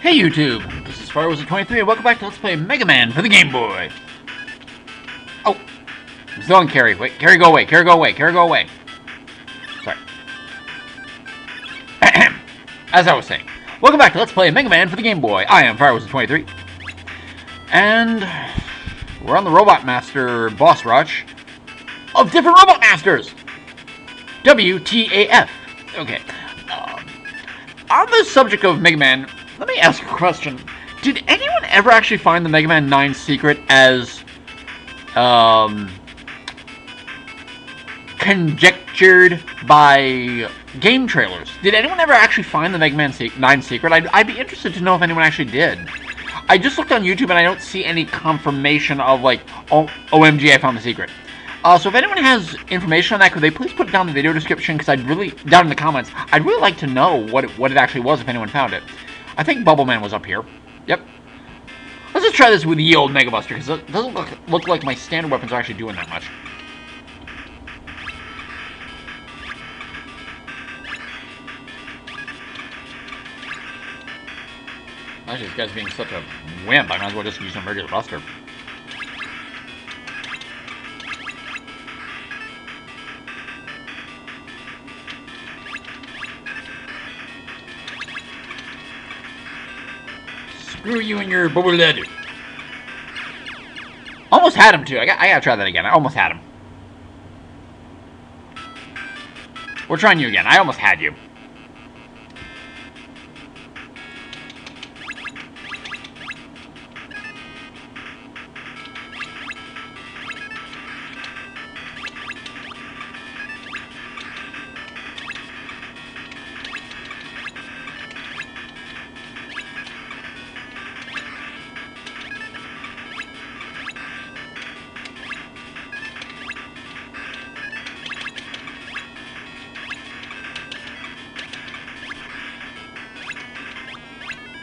Hey YouTube, this is FireWizard23 and welcome back to Let's Play Mega Man for the Game Boy. Oh, I'm still on Carry. Wait, Carry go away, Carry go away, Carry go away. Sorry. As I was saying, welcome back to Let's Play Mega Man for the Game Boy. I am FireWizard23. And we're on the Robot Master boss rush of different Robot Masters. WTAF. Okay. Um, on the subject of Mega Man, let me ask a question. Did anyone ever actually find the Mega Man 9 secret as um, conjectured by game trailers? Did anyone ever actually find the Mega Man 9 secret? I'd, I'd be interested to know if anyone actually did. I just looked on YouTube and I don't see any confirmation of like, oh, OMG, I found the secret. Uh, so if anyone has information on that, could they please put it down in the video description? Because I'd really, down in the comments, I'd really like to know what it, what it actually was if anyone found it. I think Bubble Man was up here. Yep. Let's just try this with the old Mega Buster, because it doesn't look, look like my standard weapons are actually doing that much. Actually, this guy's being such a wimp, I might as well just use a regular Buster. Screw you and your bubble lead. Almost had him too. I, got, I gotta try that again. I almost had him. We're trying you again. I almost had you.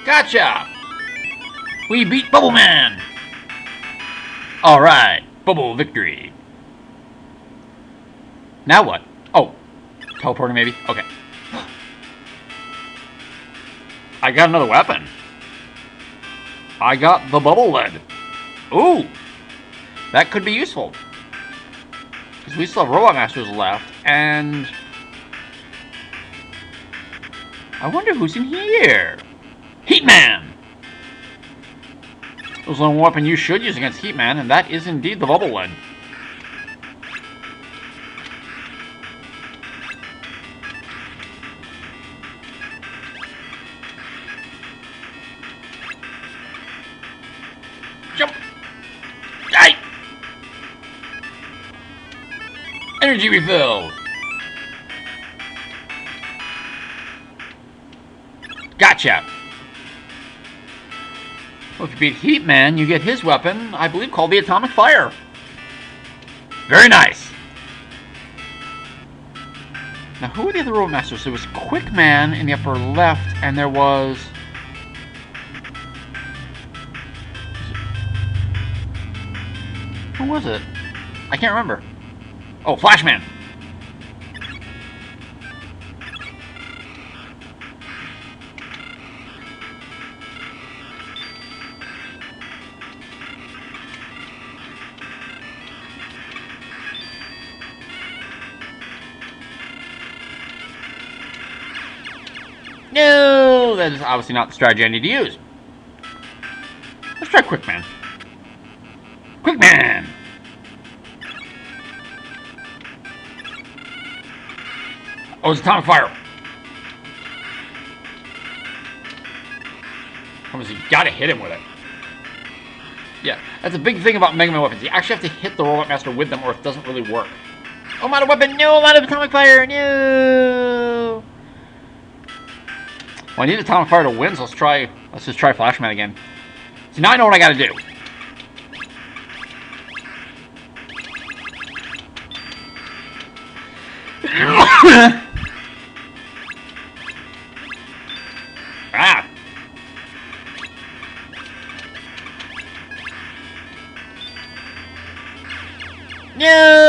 Gotcha! We beat Bubble Man! Alright, Bubble victory. Now what? Oh, teleporting maybe? Okay. I got another weapon. I got the Bubble Lead. Ooh! That could be useful. Because we still have Robot Masters left, and... I wonder who's in here? Heatman! There's one weapon you should use against Heatman, and that is indeed the Bubble Lead. Jump! Die! Energy refill! Gotcha! Well, if you beat Heatman, you get his weapon, I believe called the Atomic Fire. Very nice. Now, who were the other Robot Masters? There was Quick Man in the upper left, and there was... Who was it? I can't remember. Oh, Flashman. No, that is obviously not the strategy I need to use. Let's try Quick Man. Quick Man! Oh, it's Atomic Fire. Obviously, you gotta hit him with it. Yeah, that's a big thing about Mega Man weapons. You actually have to hit the Robot Master with them or it doesn't really work. Oh, of weapon! No, I'm of Atomic Fire! No! Well, I need Atomic Fire to win, so let's try, let's just try Flashman again. So now I know what I gotta do. ah! No!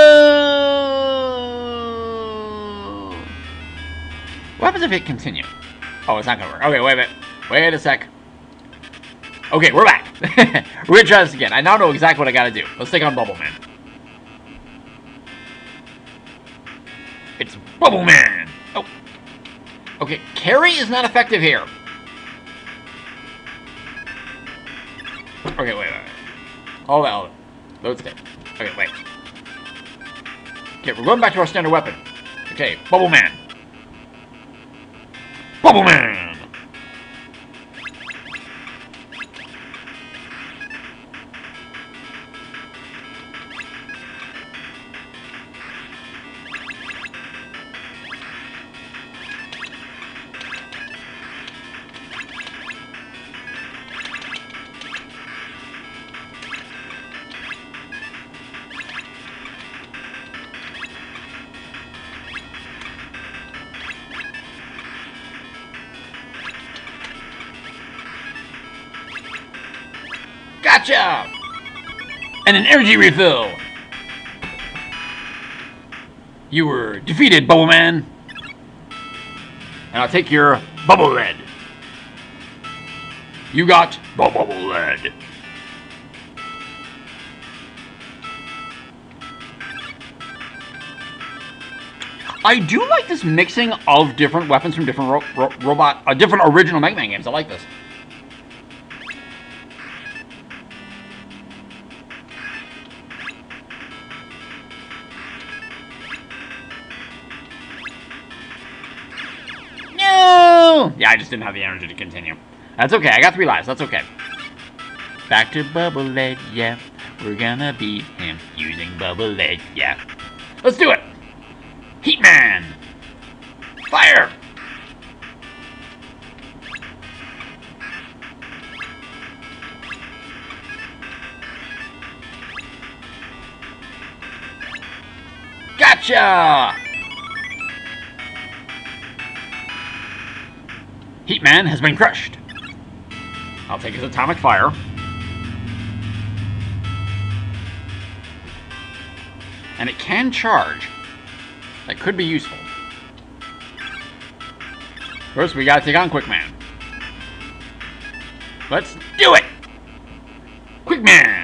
What happens if it continue? Oh, it's not gonna work. Okay, wait a minute. Wait a sec. Okay, we're back. we're gonna try this again. I now know exactly what I gotta do. Let's take on Bubble Man. It's Bubble Man! Oh. Okay, carry is not effective here. Okay, wait, wait, wait. Hold on, hold on. Load state. Okay, wait. Okay, we're going back to our standard weapon. Okay, Bubble Man. Bubble Man! Gotcha! And an energy refill. You were defeated, Bubble Man. And I'll take your Bubble Lead. You got Bubble Lead. I do like this mixing of different weapons from different ro ro robot, uh, different original Mega Man games. I like this. Yeah, I just didn't have the energy to continue. That's okay. I got three lives. That's okay. Back to Bubble Lead, yeah. We're gonna beat him using Bubble Lead, yeah. Let's do it! Heat Man! Fire! Gotcha! Heatman has been crushed. I'll take his atomic fire. And it can charge. That could be useful. First, we gotta take on Quickman. Let's do it! Quickman!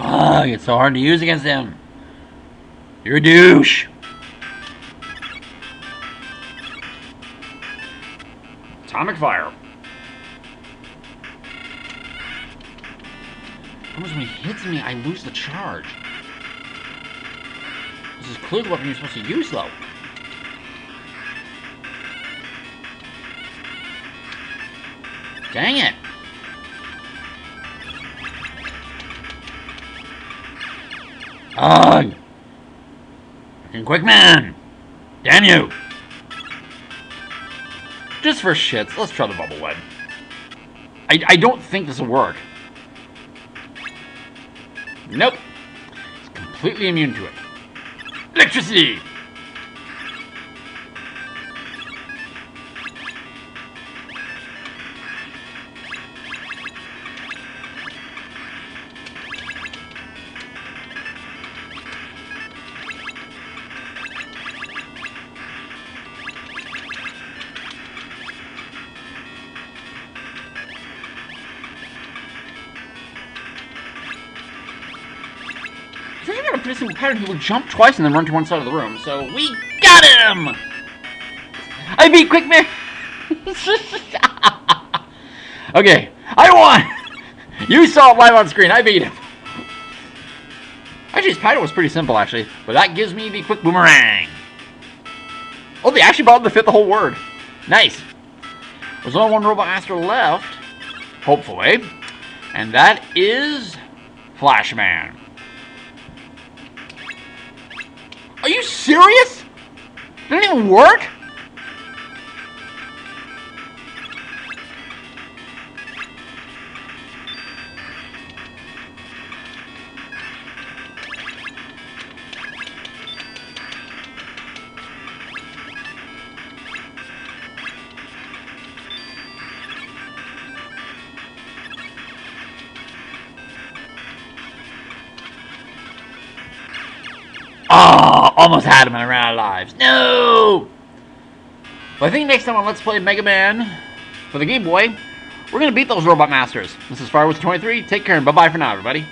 Ah, it's so hard to use against him. You're a douche. Atomic fire. Almost when he hits me, I lose the charge. This is clearly the weapon you're supposed to use, though. Dang it. Ugh! Fucking quick man! Damn you! Just for shits, let's try the bubble web. I, I don't think this will work. Nope. It's completely immune to it. Electricity! If you got a pretty pattern, he will jump twice and then run to one side of the room. So we got him! I beat Quickman! okay, I won! You saw it live on screen, I beat him. Actually, his pattern was pretty simple, actually. But that gives me the quick boomerang. Oh, they actually bothered to fit the whole word. Nice. There's only one Robot Master left, hopefully. And that is Flashman. Are you serious? Didn't even work? Oh! Almost had him and I ran out of lives. No! Well, I think next time on Let's Play Mega Man for the Game Boy, we're going to beat those Robot Masters. This is FireWizard23. Take care and bye-bye for now, everybody.